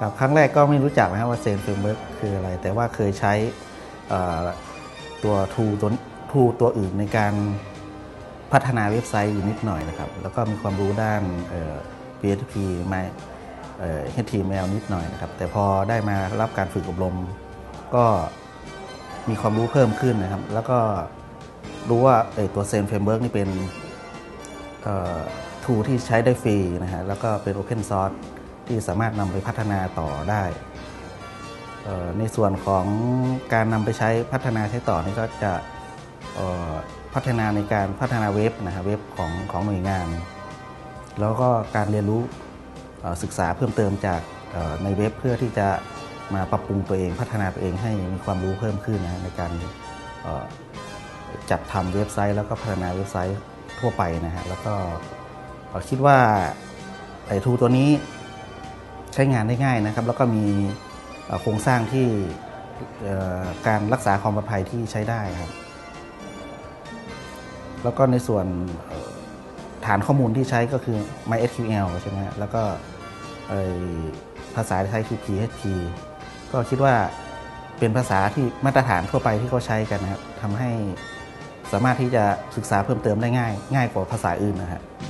ครับครั้งแรกก็ไม่รู้จักนะครับว่า Zend Framework คืออะไร แต่ว่าเคยใช้ตัวทูตัวทูตัวอื่นในการพัฒนาเว็บไซต์อยู่นิดหน่อยนะครับ แล้วก็มีความรู้ด้านเอ่อ PHP มาเอ่อ HTML นิดหน่อยนะครับ แต่พอได้มารับการฝึกอบรม ก็มีความรู้เพิ่มขึ้นนะครับ แล้วก็รู้ว่าเออตัว Zend Framework นี่เป็นทูที่ใช้ได้ฟรีนะฮะแล้วก็เป็น Open Source ที่สามารถนำไปพัฒนาต่อได้ในส่วนของการนำไปใช้พัฒนาใช้ต่อนี่ก็จะพัฒนาในการพัฒนาเว็บนะฮะเว็บของของหน่วยงาน แล้วก็การเรียนรู้ศึกษาเพิ่มเติมจากในเว็บเพื่อที่จะมาปรับปรุงตัวเองพัฒนาตัวเองให้มีความรู้เพิ่มขึ้นนะในการจัดทำเว็บไซต์ แล้วก็พัฒนาเว็บไซต์ทั่วไปนะฮะแล้วก็เอ่อคิดว่าไอ้ทูตัวนี้ ใช้งานได้ง่ายนะครับ แล้วก็มีโครงสร้างที่การรักษาความปลอดภัยที่ใช้ได้ครับ แล้วก็ในส่วนฐานข้อมูลที่ใช้ก็คือ MySQL ใช่ไหมแล้วก็ภาษาที่ใช้คือ PHP ก็คิดว่าเป็นภาษาที่มาตรฐานทั่วไปที่เขาใช้กันนะครับทำให้สามารถที่จะศึกษาเพิ่มเติมได้ง่าย ง่ายกว่าภาษาอื่นนะฮะอืม